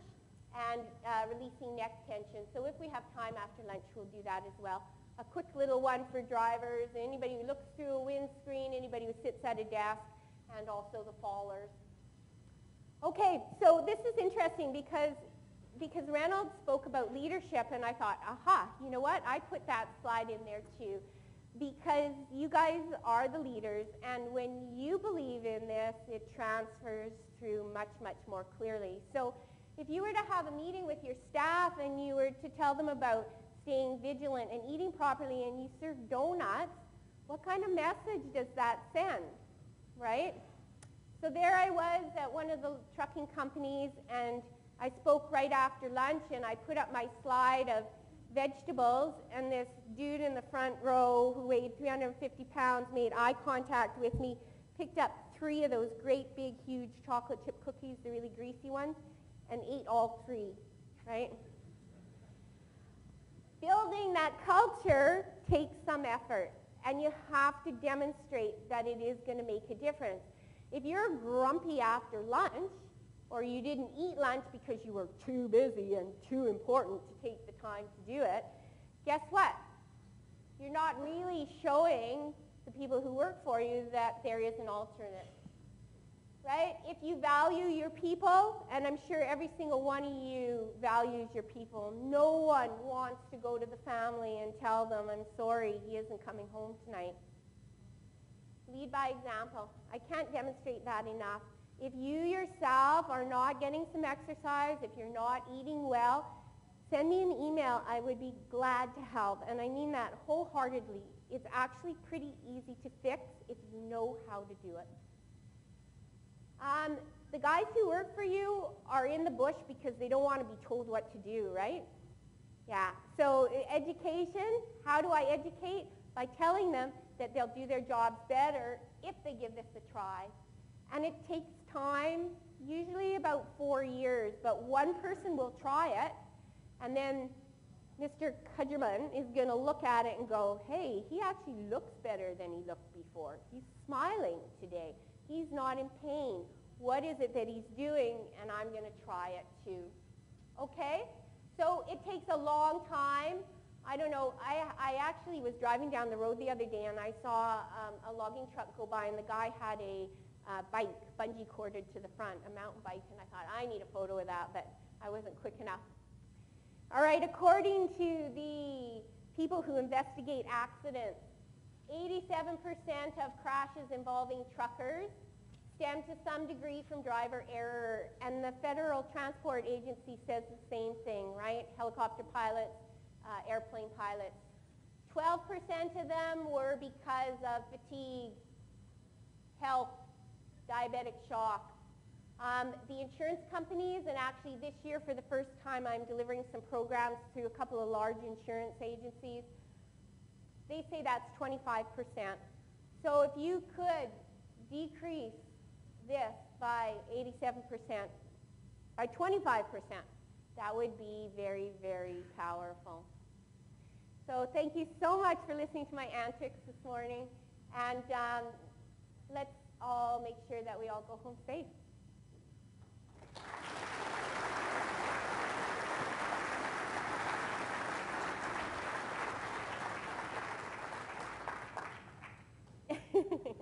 and uh, releasing neck tension. So if we have time after lunch, we'll do that as well a quick little one for drivers, anybody who looks through a windscreen, anybody who sits at a desk, and also the fallers. Okay, so this is interesting because, because Reynolds spoke about leadership, and I thought, aha, you know what? I put that slide in there too. Because you guys are the leaders, and when you believe in this, it transfers through much, much more clearly. So if you were to have a meeting with your staff and you were to tell them about staying vigilant and eating properly and you serve donuts, What kind of message does that send, right? So there I was at one of the trucking companies and I spoke right after lunch and I put up my slide of vegetables and this dude in the front row who weighed 350 pounds made eye contact with me, picked up three of those great big huge chocolate chip cookies, the really greasy ones, and ate all three, right? Building that culture takes some effort and you have to demonstrate that it is going to make a difference. If you're grumpy after lunch, or you didn't eat lunch because you were too busy and too important to take the time to do it, guess what? You're not really showing the people who work for you that there is an alternate. Right? If you value your people, and I'm sure every single one of you values your people, no one wants to go to the family and tell them, I'm sorry, he isn't coming home tonight. Lead by example. I can't demonstrate that enough. If you yourself are not getting some exercise, if you're not eating well, send me an email. I would be glad to help. And I mean that wholeheartedly. It's actually pretty easy to fix if you know how to do it. Um, the guys who work for you are in the bush because they don't want to be told what to do, right? Yeah. So education, how do I educate? By telling them that they'll do their jobs better if they give this a try. And it takes time, usually about four years, but one person will try it, and then Mr. Kudgerman is going to look at it and go, hey, he actually looks better than he looked before. He's smiling today. He's not in pain. What is it that he's doing? And I'm going to try it too. Okay? So it takes a long time. I don't know. I, I actually was driving down the road the other day and I saw um, a logging truck go by and the guy had a uh, bike, bungee corded to the front, a mountain bike, and I thought, I need a photo of that, but I wasn't quick enough. All right, according to the people who investigate accidents, 87% of crashes involving truckers stem to some degree from driver error, and the Federal Transport Agency says the same thing, right? Helicopter pilots, uh, airplane pilots. 12% of them were because of fatigue, health, diabetic shock. Um, the insurance companies, and actually this year for the first time I'm delivering some programs to a couple of large insurance agencies, they say that's 25%. So if you could decrease this by 87%, by 25%, that would be very, very powerful. So thank you so much for listening to my antics this morning. And um, let's all make sure that we all go home safe.